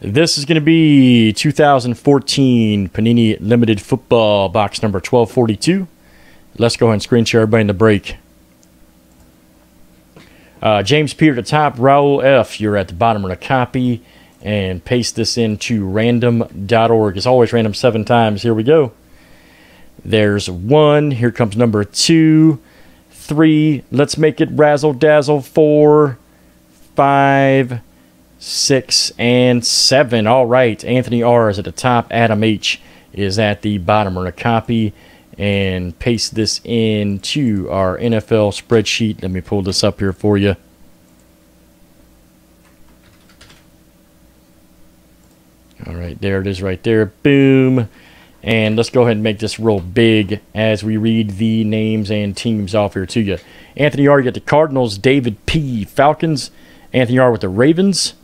This is going to be 2014 Panini Limited Football box number 1242. Let's go ahead and screen share everybody in the break. Uh, James Peter at the top, Raul F. You're at the bottom of the copy, and paste this into random.org. It's always random seven times. Here we go. There's one. Here comes number two, three. Let's make it razzle dazzle. Four, five six, and seven. All right. Anthony R is at the top. Adam H is at the bottom. We're going to copy and paste this into our NFL spreadsheet. Let me pull this up here for you. All right, there it is right there. Boom. And let's go ahead and make this real big as we read the names and teams off here to you. Anthony R, you got the Cardinals. David P, Falcons. Anthony R with the Ravens.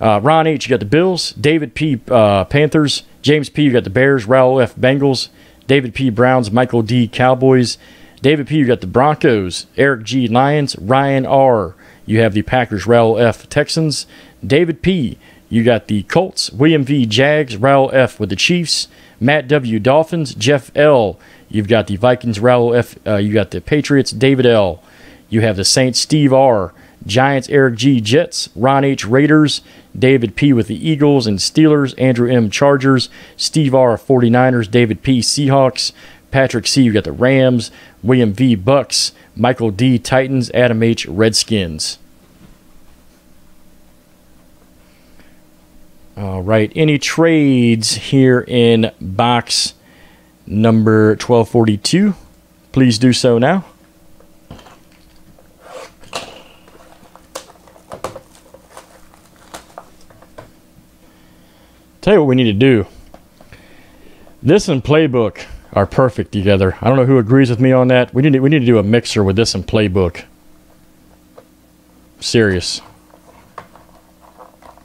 Uh, Ron H, you got the Bills. David P, uh, Panthers. James P, you got the Bears. Raul F, Bengals. David P, Browns. Michael D, Cowboys. David P, you got the Broncos. Eric G, Lions. Ryan R, you have the Packers. Raul F, Texans. David P, you got the Colts. William V, Jags. Raul F with the Chiefs. Matt W, Dolphins. Jeff L, you've got the Vikings. Raul F, uh, you got the Patriots. David L, you have the Saints. Steve R, Giants, Eric G. Jets, Ron H. Raiders, David P. with the Eagles and Steelers, Andrew M. Chargers, Steve R. 49ers, David P. Seahawks, Patrick C. You got the Rams, William V. Bucs, Michael D. Titans, Adam H. Redskins. All right, any trades here in box number 1242? Please do so now. Tell you what we need to do. This and Playbook are perfect together. I don't know who agrees with me on that. We need to, we need to do a mixer with this and Playbook. Serious.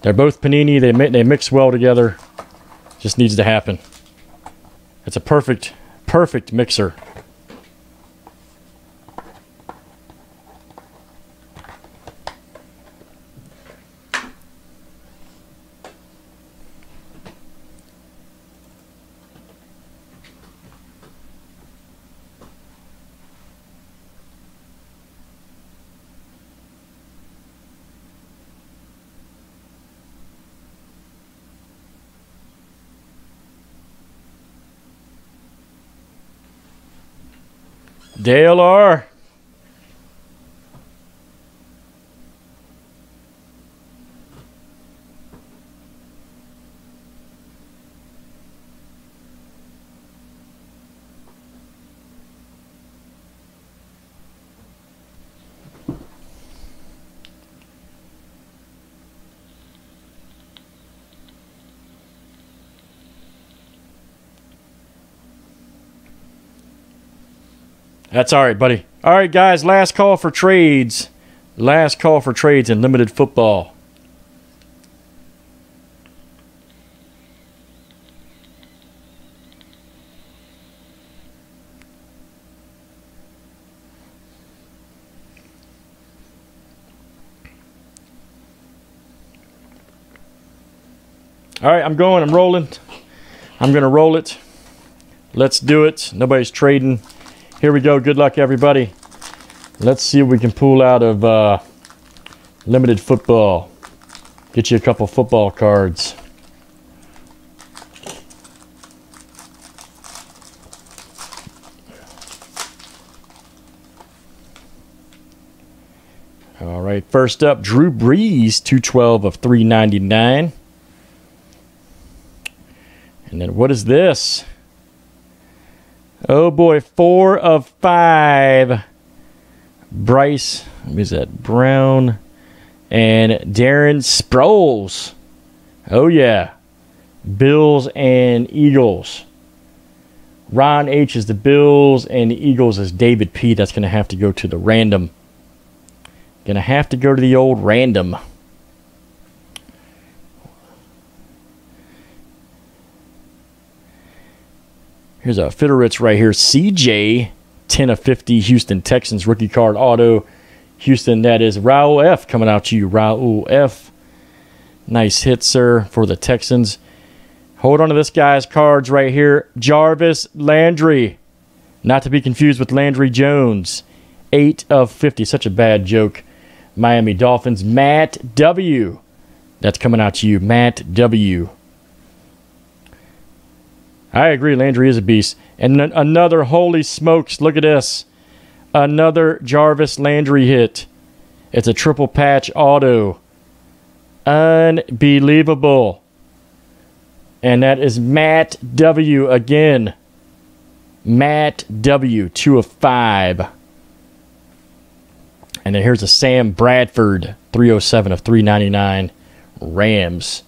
They're both panini. They they mix well together. Just needs to happen. It's a perfect perfect mixer. Dale R. That's all right, buddy. All right, guys, last call for trades. Last call for trades in limited football. All right, I'm going. I'm rolling. I'm going to roll it. Let's do it. Nobody's trading. Here we go. Good luck, everybody. Let's see what we can pull out of uh, limited football. Get you a couple football cards. All right, first up, Drew Brees, 212 of 399. And then what is this? Oh boy, four of five. Bryce, is that? Brown and Darren Sproles. Oh yeah. Bills and Eagles. Ron H is the Bills and the Eagles is David P. That's going to have to go to the random. Going to have to go to the old random. Here's a Fiedorowicz right here. CJ, 10 of 50, Houston Texans rookie card auto. Houston, that is Raul F coming out to you. Raul F. Nice hit, sir, for the Texans. Hold on to this guy's cards right here. Jarvis Landry. Not to be confused with Landry Jones. 8 of 50. Such a bad joke. Miami Dolphins. Matt W. That's coming out to you. Matt W. I agree. Landry is a beast. And another, holy smokes, look at this. Another Jarvis Landry hit. It's a triple patch auto. Unbelievable. And that is Matt W. again. Matt W. 2 of 5. And then here's a Sam Bradford 307 of 399 Rams.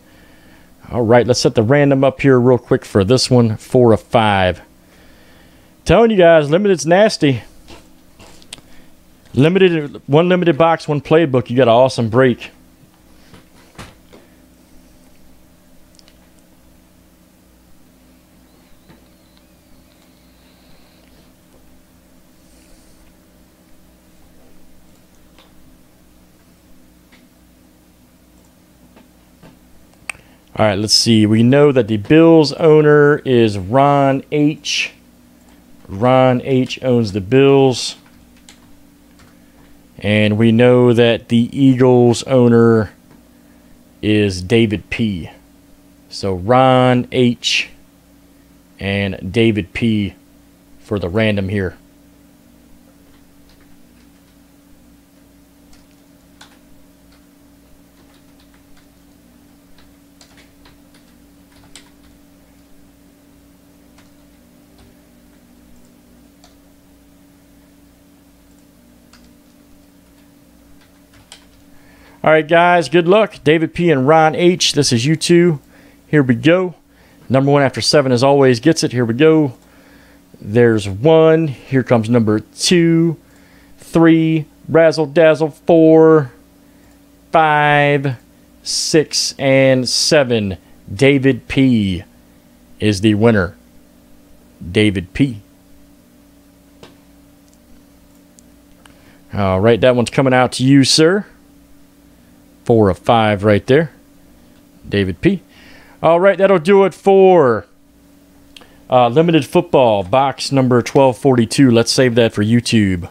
All right, let's set the random up here real quick for this one. 4 of 5. Telling you guys, limited's nasty. Limited, one limited box, one playbook. You got an awesome break. All right, let's see. We know that the Bills owner is Ron H. Ron H owns the Bills. And we know that the Eagles owner is David P. So Ron H and David P for the random here. All right, guys, good luck. David P. and Ron H. This is you two. Here we go. Number one after seven, as always, gets it. Here we go. There's one. Here comes number two, three, razzle dazzle, four, five, six, and seven. David P. is the winner. David P. All right, that one's coming out to you, sir. Four of five right there. David P. All right, that'll do it for uh, limited football box number 1242. Let's save that for YouTube.